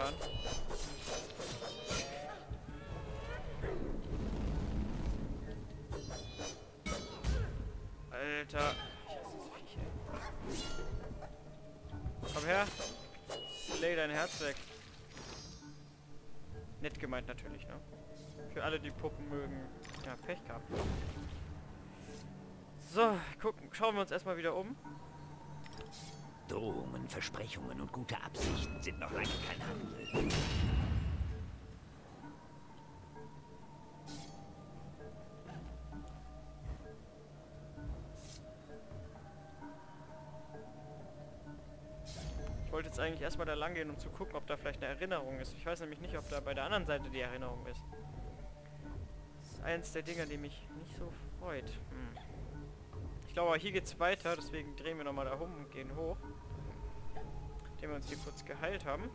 getan. Alter. Komm her. Slay dein Herz weg. Nett gemeint natürlich, ne? Für alle, die Puppen mögen. Ja, Pech gehabt. So, gucken, schauen wir uns erstmal wieder um. Drohungen, Versprechungen und gute Absichten sind noch lange kein Handel. Ich wollte jetzt eigentlich erstmal da lang gehen, um zu gucken, ob da vielleicht eine Erinnerung ist. Ich weiß nämlich nicht, ob da bei der anderen Seite die Erinnerung ist. Das ist eins der Dinger, die mich nicht so freut. Hm. Ich glaube, hier geht's weiter, deswegen drehen wir nochmal da rum und gehen hoch. Indem wir uns hier kurz geheilt haben.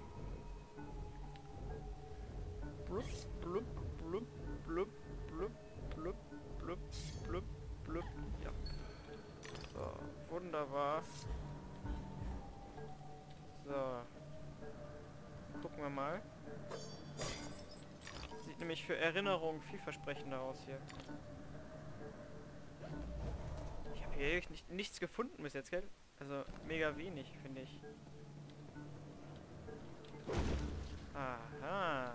Blub, blub, blub, blub, blub, blub, blub, blub, blub. Ja. So, wunderbar. So. Gucken wir mal. Sieht nämlich für Erinnerung vielversprechender aus hier. Ich habe hier nicht, nichts gefunden bis jetzt, gell? Also mega wenig, finde ich. Aha.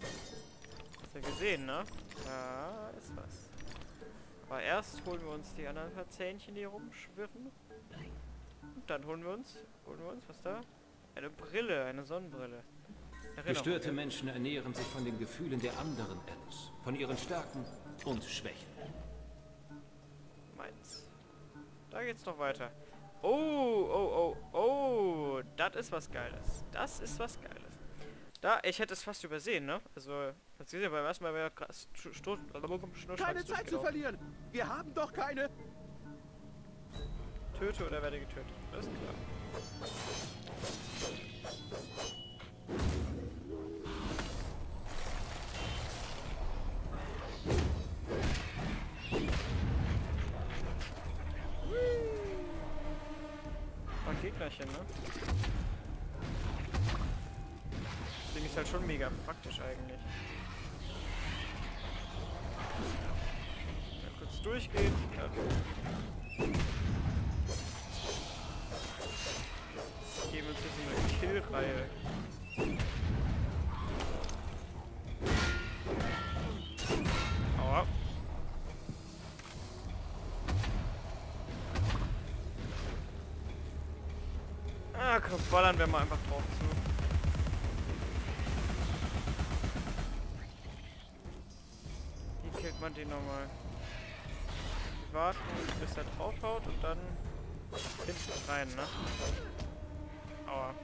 Hast du gesehen, ne? Da ist was. Aber erst holen wir uns die anderen paar Zähnchen, die hier rumschwirren. Und dann holen wir uns, holen wir uns, was da? Eine Brille, eine Sonnenbrille. Erinnerung, Gestörte ja. Menschen ernähren sich von den Gefühlen der anderen, Alice. Von ihren Stärken und Schwächen. Meins. Da geht's noch weiter. Oh, oh, oh, oh. Das ist was Geiles. Das ist was Geiles. Da, ich hätte es fast übersehen, ne? Also, das ist ja beim ersten Mal wäre Keine Zeit zu verlieren. Wir haben doch keine. Töte oder werde getötet. Alles klar. Ein Gegnerchen, ne? Halt schon mega praktisch eigentlich. Ja, kurz durchgehen. Ja, geben uns jetzt so eine Kill-Reihe. Aua. Ah, komm, ballern wir mal einfach drauf zu. Man den nochmal? Warten, bis er draufhaut und dann hinten rein, ne? Aua.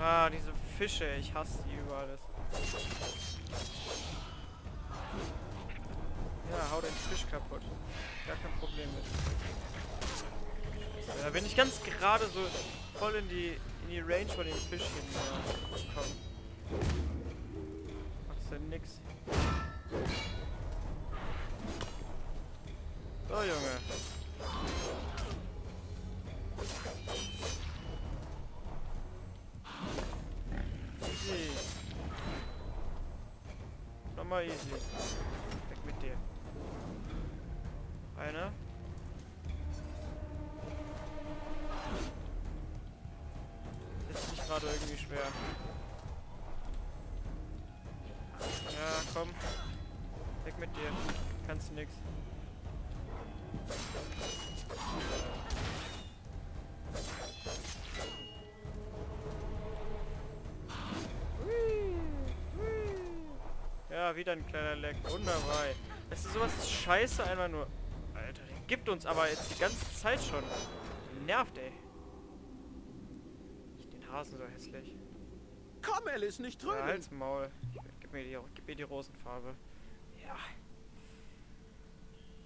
Ah, diese Fische, ich hasse die über alles. Ja, hau den Fisch kaputt. Gar kein Problem mit. Da bin ich ganz gerade so voll in die die Range von dem Fisch hinkommen. Macht's denn nix. So, Junge. Easy. Nochmal easy. Gerade irgendwie schwer. Ja, komm. Weg mit dir. Kannst nix. Ja, wieder ein kleiner Leck. Wunderbar. Das ist sowas ist scheiße einfach nur. Alter, der gibt uns aber jetzt die ganze Zeit schon. Nervt, ey. Hasen so hässlich. Komm, Alice, nicht Ja, trödeln. halt's Maul. Gib mir die, gib mir die Rosenfarbe. Ja.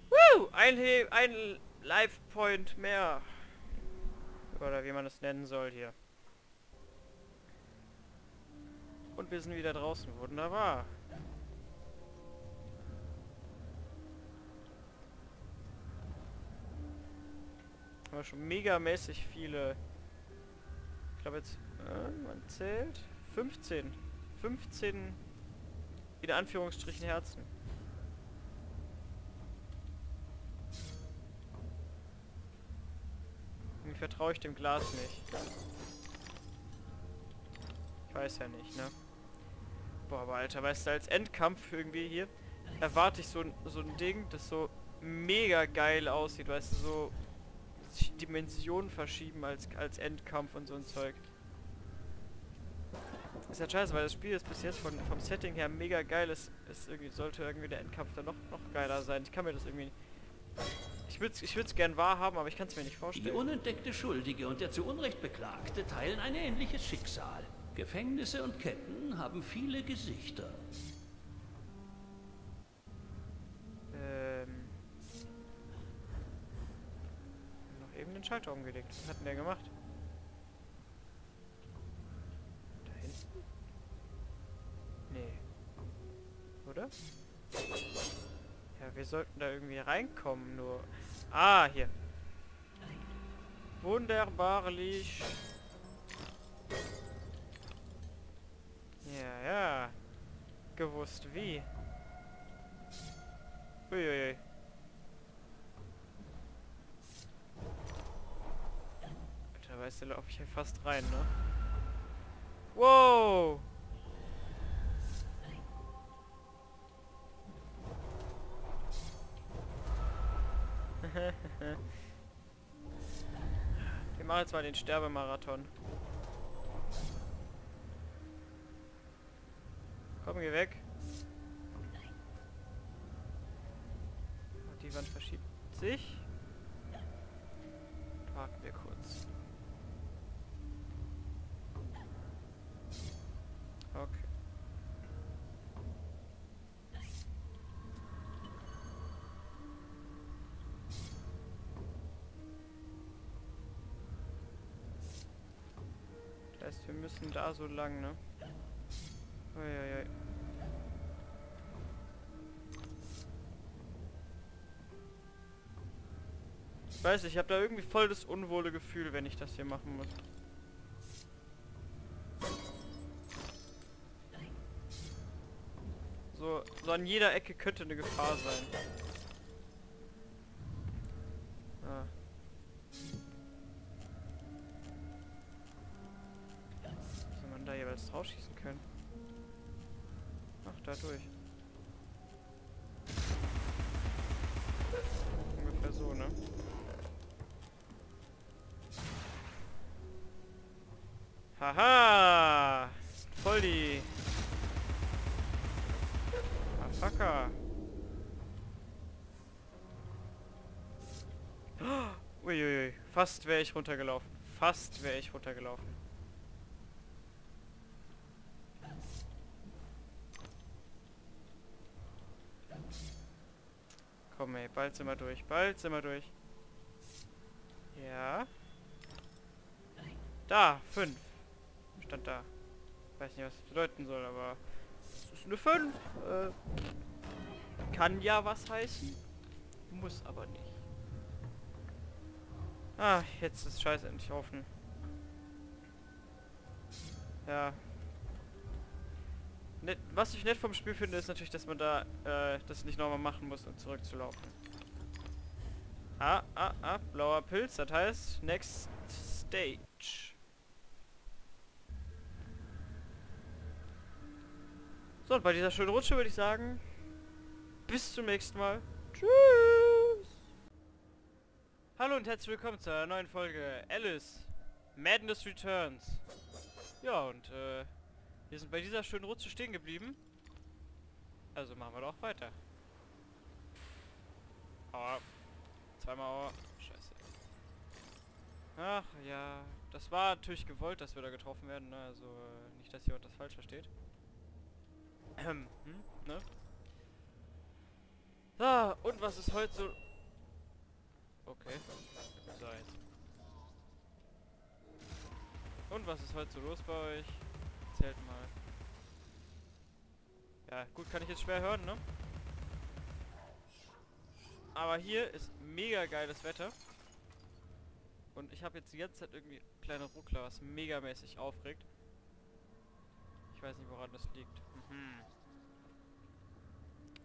Woo! Ein, He ein Life Point mehr. Oder wie man es nennen soll hier. Und wir sind wieder draußen. Wunderbar. Haben wir schon megamäßig viele. Glaube jetzt, äh, man zählt 15. 15 in Anführungsstrichen Herzen. Irgendwie vertraue ich dem Glas nicht. Ich weiß ja nicht, ne? Boah, aber Alter, weißt du, als Endkampf irgendwie hier erwarte ich so, so ein Ding, das so mega geil aussieht, weißt du, so Dimensionen verschieben als, als Endkampf und so ein Zeug. Ist ja scheiße, weil das Spiel ist bis jetzt von, vom Setting her mega geil. Es, es irgendwie sollte irgendwie der Endkampf dann noch, noch geiler sein. Ich kann mir das irgendwie... Ich würde es ich würd's gern wahrhaben, aber ich kann es mir nicht Die vorstellen. unentdeckte Schuldige und der zu Unrecht Beklagte teilen ein ähnliches Schicksal. Gefängnisse und Ketten haben viele Gesichter. Schalter umgelegt. Was hat denn der gemacht? Da hinten? Nee. Oder? Ja, wir sollten da irgendwie reinkommen, nur... Ah, hier. Wunderbarlich. Ja, ja. Gewusst wie. Uiuiui. Alter, weißt du, laufe ich hier fast rein, ne? Wow! Wir machen jetzt mal den Sterbemarathon. Komm, geh weg. Und die Wand verschiebt sich. Parken wir kurz. Okay. Heißt, wir müssen da so lang, ne? Uiuiui. Ich weiß, ich habe da irgendwie voll das unwohle Gefühl, wenn ich das hier machen muss. So, so an jeder Ecke könnte eine Gefahr sein. Man da jeweils drauf schießen können? Ach, da durch. Ungefähr so, ne? Haha! Voll die... Motherfucker. Uiuiui, fast wäre ich runtergelaufen. Fast wäre ich runtergelaufen. Komm ey, bald sind wir durch, bald sind wir durch. Ja. Da, 5. Stand da. Weiß nicht, was das bedeuten soll, aber es ist eine 5. Äh, kann ja was heißen. Muss aber nicht. Ah, jetzt ist Scheiß endlich offen. Ja. Net, was ich nett vom Spiel finde, ist natürlich, dass man da äh, das nicht nochmal machen muss, um zurückzulaufen. Ah, ah, ah, blauer Pilz, das heißt Next Stage. So, und bei dieser schönen Rutsche würde ich sagen, bis zum nächsten Mal. Tschüss! Hallo und herzlich willkommen zu einer neuen Folge Alice Madness Returns. Ja, und äh, wir sind bei dieser schönen Rutsche stehen geblieben. Also machen wir doch weiter. Aua. Zweimal Aua. Scheiße. Ach ja, das war natürlich gewollt, dass wir da getroffen werden. Ne? Also äh, nicht, dass jemand das falsch versteht. Ähm, hm, ne? So, und was ist heute so... Okay. So, jetzt. Und was ist heute so los bei euch? Erzählt mal. Ja, gut, kann ich jetzt schwer hören, ne? Aber hier ist mega geiles Wetter. Und ich habe jetzt die ganze Zeit irgendwie kleine Ruckler, was megamäßig aufregt. Ich weiß nicht, woran das liegt. Mhm.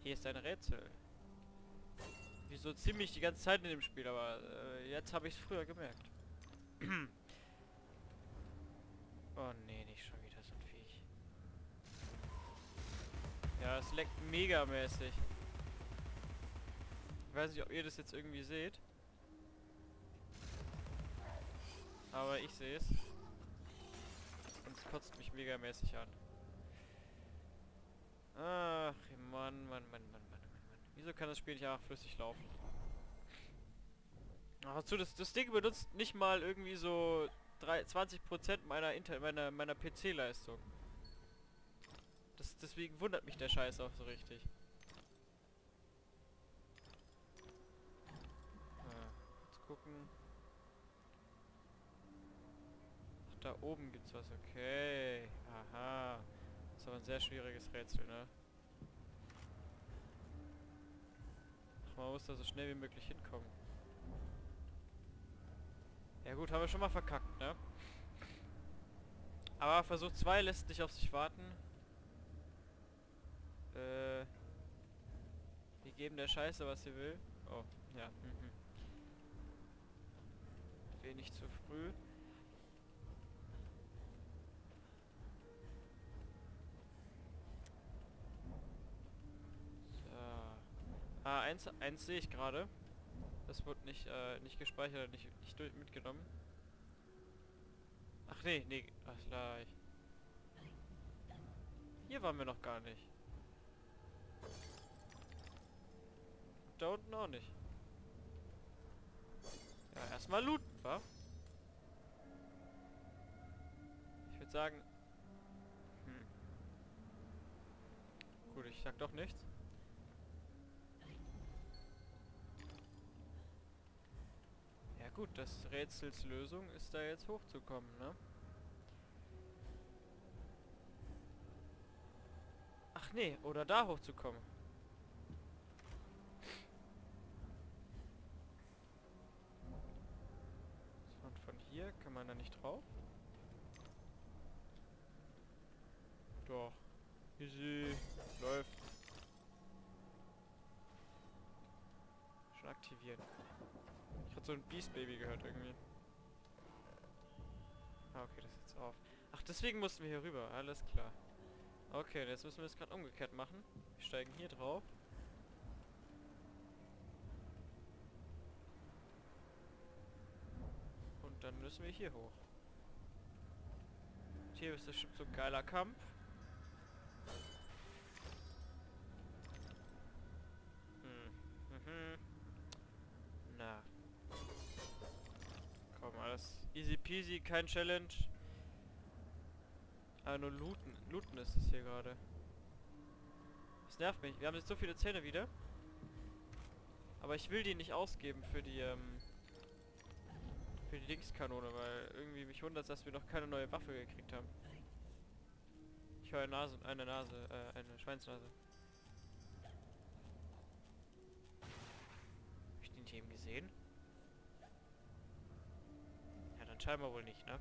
Hier ist ein Rätsel. Wieso ziemlich die ganze Zeit in dem Spiel, aber äh, jetzt habe ich es früher gemerkt. oh nee, nicht schon wieder so ein Viech. Ja, es leckt megamäßig. Ich weiß nicht, ob ihr das jetzt irgendwie seht. Aber ich sehe es. Und es kotzt mich megamäßig an. Ach, Mann, Mann, Mann, Mann, Mann, Mann, Mann. Wieso kann das Spiel nicht einfach flüssig laufen? Ach, dazu, das, das Ding benutzt nicht mal irgendwie so 3, 20% meiner, Inter meiner, meiner PC-Leistung. Das, deswegen wundert mich der Scheiß auch so richtig. Ah, jetzt gucken. Ach, da oben gibt's was. Okay. Aha. Das ist aber ein sehr schwieriges Rätsel, ne? Ach, man muss da so schnell wie möglich hinkommen. Ja gut, haben wir schon mal verkackt, ne? Aber Versuch 2 lässt nicht auf sich warten. Äh... Wir geben der Scheiße, was sie will. Oh, ja. Mhm. Wenig zu früh. Ah, eins, eins sehe ich gerade. Das wird nicht, äh, nicht gespeichert, nicht, nicht mitgenommen. Ach nee, nee, ach gleich. Hier waren wir noch gar nicht. Da unten auch nicht. Ja, erstmal looten, wa? Ich würde sagen... Hm. Gut, ich sag doch nichts. gut, das Rätsels Lösung ist da jetzt hochzukommen, ne? Ach nee, oder da hochzukommen. Und kann man da nicht drauf? Doch. Easy. Läuft. Schon aktivieren. Ich hatte so ein Beast Baby gehört irgendwie. Ah, okay, das ist jetzt auf. Ach, deswegen mussten wir hier rüber. Alles klar. Okay, jetzt müssen wir es gerade umgekehrt machen. Wir steigen hier drauf. Und dann müssen wir hier hoch. Hier ist bestimmt so ein geiler Kampf. Hm. Mhm. Na. Komm, alles easy peasy, kein Challenge. Aber nur looten. Looten ist es hier gerade. Das nervt mich. Wir haben jetzt so viele Zähne wieder. Aber ich will die nicht ausgeben für die, ähm, für die Linkskanone, weil irgendwie mich wundert dass wir noch keine neue Waffe gekriegt haben. Ich höre eine Nase, eine Nase, äh, eine Schweinsnase. Hab ich den hier eben gesehen? scheinbar wohl nicht, ne?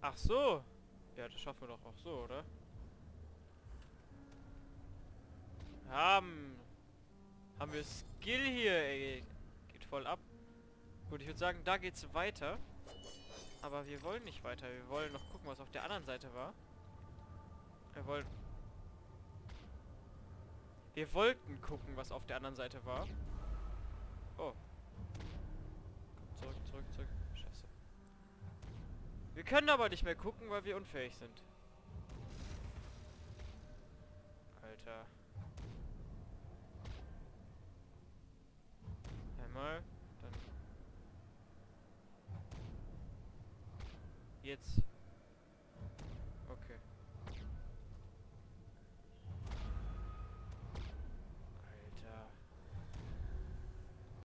Ach so. Ja, das schaffen wir doch auch so, oder? Haben. Haben wir Skill hier, ey. Geht voll ab. Gut, ich würde sagen, da geht's weiter. Aber wir wollen nicht weiter. Wir wollen noch gucken, was auf der anderen Seite war. Wir wollen... Wir wollten gucken, was auf der anderen Seite war. Oh. Komm, zurück, zurück, zurück. Scheiße. Wir können aber nicht mehr gucken, weil wir unfähig sind. Alter. Einmal, dann... Jetzt